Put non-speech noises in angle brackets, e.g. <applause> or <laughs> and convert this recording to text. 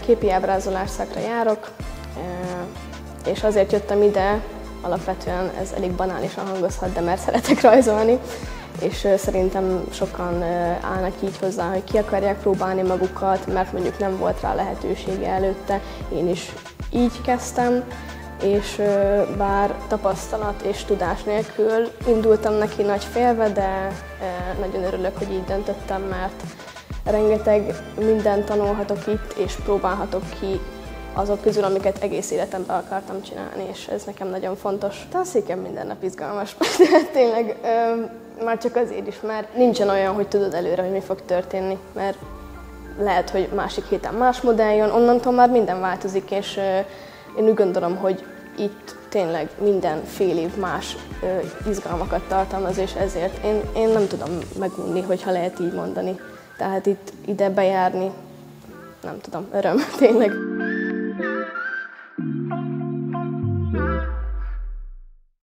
képi ábrázolás szakra járok, és azért jöttem ide, alapvetően ez elég banálisan hangozhat, de mert szeretek rajzolni, és szerintem sokan állnak így hozzá, hogy ki akarják próbálni magukat, mert mondjuk nem volt rá lehetősége előtte. Én is így kezdtem, és bár tapasztalat és tudás nélkül indultam neki nagy félve, de nagyon örülök, hogy így döntöttem, mert rengeteg mindent tanulhatok itt, és próbálhatok ki azok közül, amiket egész életemben akartam csinálni, és ez nekem nagyon fontos. Tanszéken minden nap izgalmas, <laughs> de tényleg ö, már csak azért is, mert nincsen olyan, hogy tudod előre, hogy mi fog történni, mert lehet, hogy másik héten más modell jön, onnantól már minden változik, és ö, én úgy gondolom, hogy itt tényleg minden fél év más ö, izgalmakat tartalmaz, és ezért én, én nem tudom megunni, hogyha lehet így mondani. Tehát itt ide bejárni, nem tudom, öröm, <laughs> tényleg.